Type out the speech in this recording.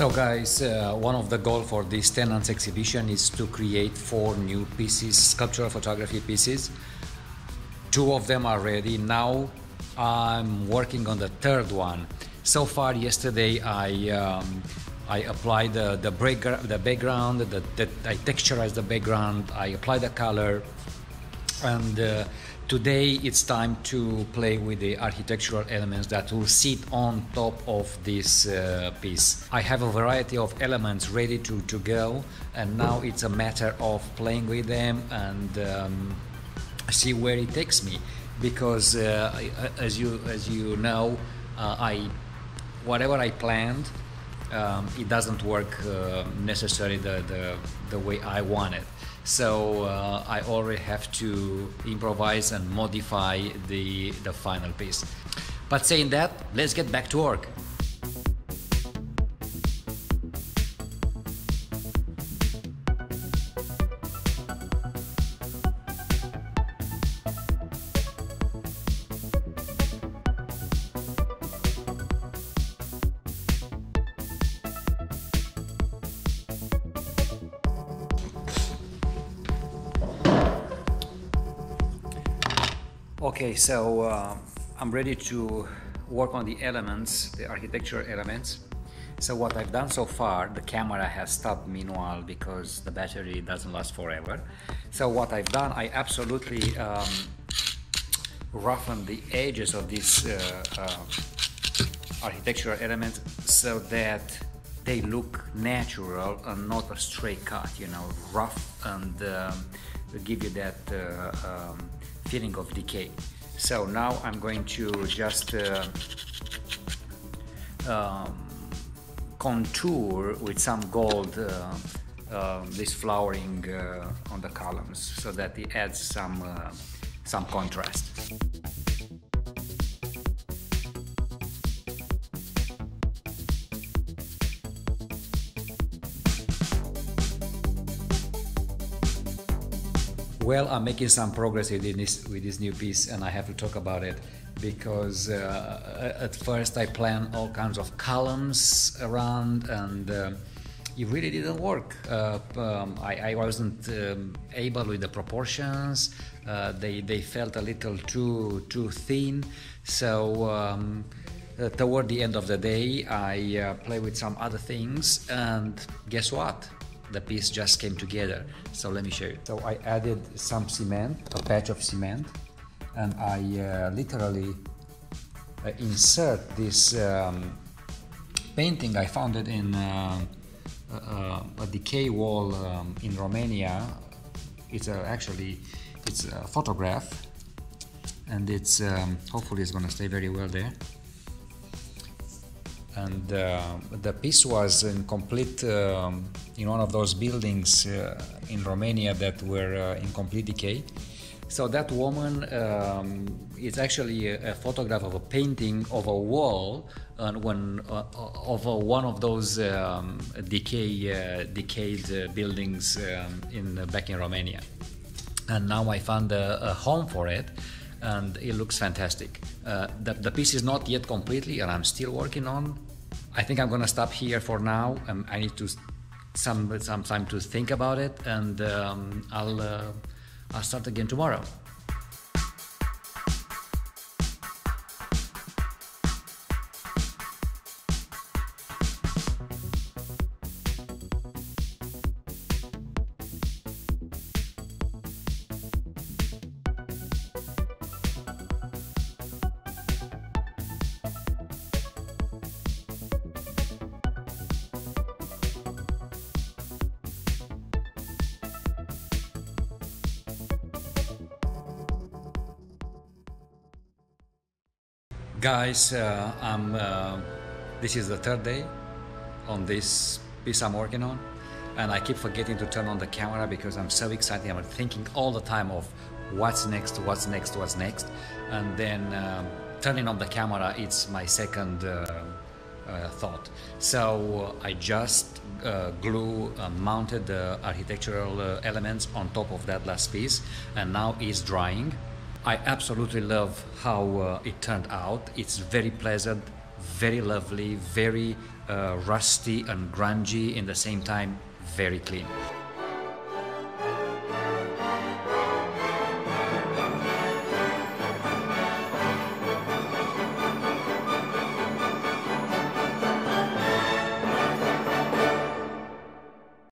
So guys, uh, one of the goals for this tenants exhibition is to create four new pieces, sculptural photography pieces. Two of them are ready. Now I'm working on the third one. So far yesterday I um, I applied the the, break, the background, the, the, I texturized the background, I applied the color, and uh, today it's time to play with the architectural elements that will sit on top of this uh, piece. I have a variety of elements ready to, to go and now it's a matter of playing with them and um, see where it takes me because uh, as you as you know uh, I whatever I planned um, it doesn't work uh, necessarily the, the, the way I want it. So uh, I already have to improvise and modify the, the final piece. But saying that, let's get back to work. Okay, so uh, I'm ready to work on the elements, the architectural elements. So what I've done so far, the camera has stopped meanwhile because the battery doesn't last forever. So what I've done, I absolutely um, roughened the edges of these uh, uh, architectural elements so that they look natural and not a straight cut, you know, rough and um, give you that uh, um, feeling of decay. So now I'm going to just uh, um, contour with some gold uh, uh, this flowering uh, on the columns so that it adds some, uh, some contrast. Well, I'm making some progress with this, with this new piece, and I have to talk about it because uh, at first I planned all kinds of columns around, and uh, it really didn't work. Uh, um, I, I, wasn't um, able with the proportions; uh, they they felt a little too too thin. So. Um, uh, toward the end of the day, I uh, play with some other things, and guess what? The piece just came together. So let me show you. So I added some cement, a patch of cement, and I uh, literally uh, insert this um, painting. I found it in uh, uh a decay wall um, in Romania. It's actually it's a photograph, and it's um, hopefully it's going to stay very well there and uh, the piece was in complete um, in one of those buildings uh, in Romania that were uh, in complete decay. So that woman um, is actually a, photograph of a painting of a wall and when, uh, of one of those um, decay, uh, decayed uh, buildings um, in back in Romania. And now I found a, a home for it and it looks fantastic. Uh, the, the, piece is not yet completely, and I'm still working on. I think I'm gonna stop here for now. Um, I need to some some time to think about it, and um, I'll uh, I'll start again tomorrow. Guys, uh, I'm, uh, this is the third day on this piece I'm working on and I keep forgetting to turn on the camera because I'm so excited. I'm thinking all the time of what's next, what's next, what's next. And then um, turning on the camera, it's my second uh, uh, thought. So I just uh, glue uh, mounted the architectural uh, elements on top of that last piece and now it's drying I absolutely love how uh, it turned out. It's very pleasant, very lovely, very uh, rusty and grungy in the same time very clean